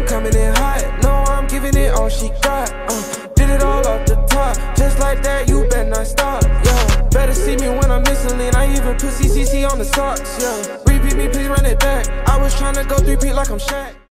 I'm coming in hot. No, I'm giving it all she got. Uh, did it all off the top. Just like that, you better not stop. Yeah, better see me when I'm missing. I even put CCC on the socks. Yeah, repeat me, please run it back. I was trying to go three peat like I'm Shaq.